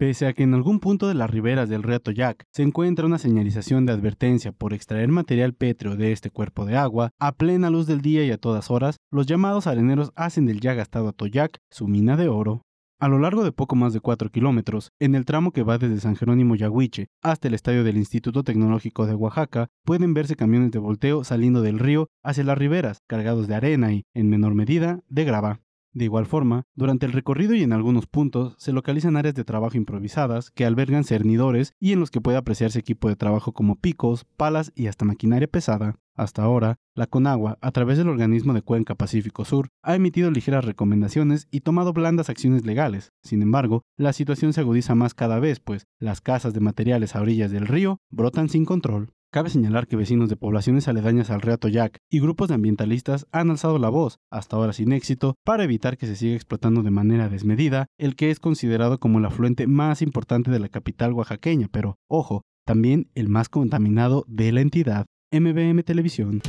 Pese a que en algún punto de las riberas del río Toyac se encuentra una señalización de advertencia por extraer material pétreo de este cuerpo de agua, a plena luz del día y a todas horas, los llamados areneros hacen del ya gastado Toyac su mina de oro. A lo largo de poco más de 4 kilómetros, en el tramo que va desde San Jerónimo Yaguiche hasta el estadio del Instituto Tecnológico de Oaxaca, pueden verse camiones de volteo saliendo del río hacia las riberas, cargados de arena y, en menor medida, de grava. De igual forma, durante el recorrido y en algunos puntos se localizan áreas de trabajo improvisadas que albergan cernidores y en los que puede apreciarse equipo de trabajo como picos, palas y hasta maquinaria pesada. Hasta ahora, la Conagua, a través del organismo de Cuenca Pacífico Sur, ha emitido ligeras recomendaciones y tomado blandas acciones legales. Sin embargo, la situación se agudiza más cada vez, pues las casas de materiales a orillas del río brotan sin control. Cabe señalar que vecinos de poblaciones aledañas al río Toyac y grupos de ambientalistas han alzado la voz, hasta ahora sin éxito, para evitar que se siga explotando de manera desmedida el que es considerado como el afluente más importante de la capital oaxaqueña, pero, ojo, también el más contaminado de la entidad. MBM Televisión.